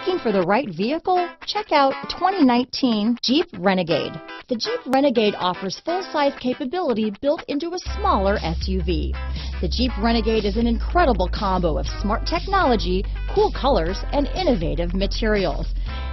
Looking for the right vehicle? Check out 2019 Jeep Renegade. The Jeep Renegade offers full-size capability built into a smaller SUV. The Jeep Renegade is an incredible combo of smart technology, cool colors, and innovative materials.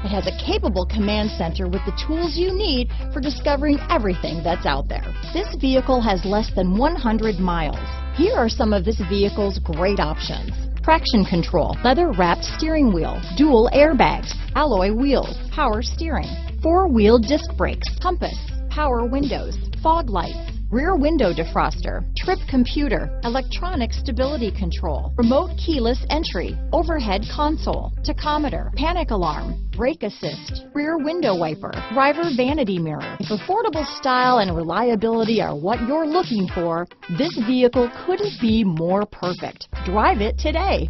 It has a capable command center with the tools you need for discovering everything that's out there. This vehicle has less than 100 miles. Here are some of this vehicle's great options. Traction control, leather wrapped steering wheel, dual airbags, alloy wheels, power steering, four wheel disc brakes, compass, power windows, fog lights, rear window defroster, trip computer, electronic stability control, remote keyless entry, overhead console, tachometer, panic alarm, brake assist, rear window wiper, driver vanity mirror. If affordable style and reliability are what you're looking for, this vehicle couldn't be more perfect. Drive it today.